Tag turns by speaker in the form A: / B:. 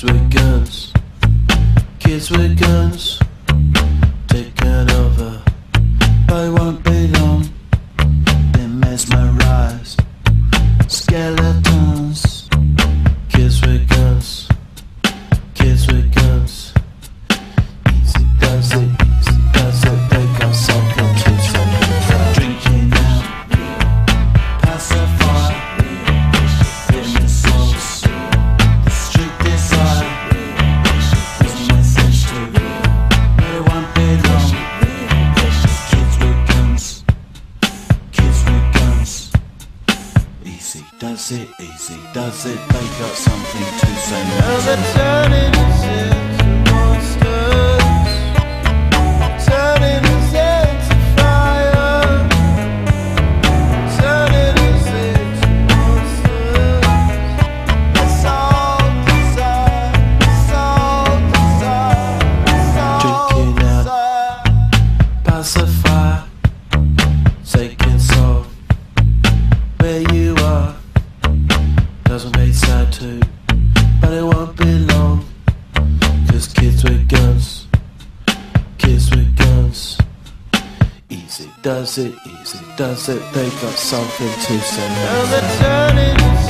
A: Kids with guns. Kids with guns. Easy does it, easy does it. They got something to say. Now they're turning us into monsters. Turning us into fire. Turning us into monsters. All desire. All desire. All Drinking out. Pacify. Taking Make sad too. But it won't be long. Cause kids with guns. Kids with guns. Easy does it, easy does it. They got something to say.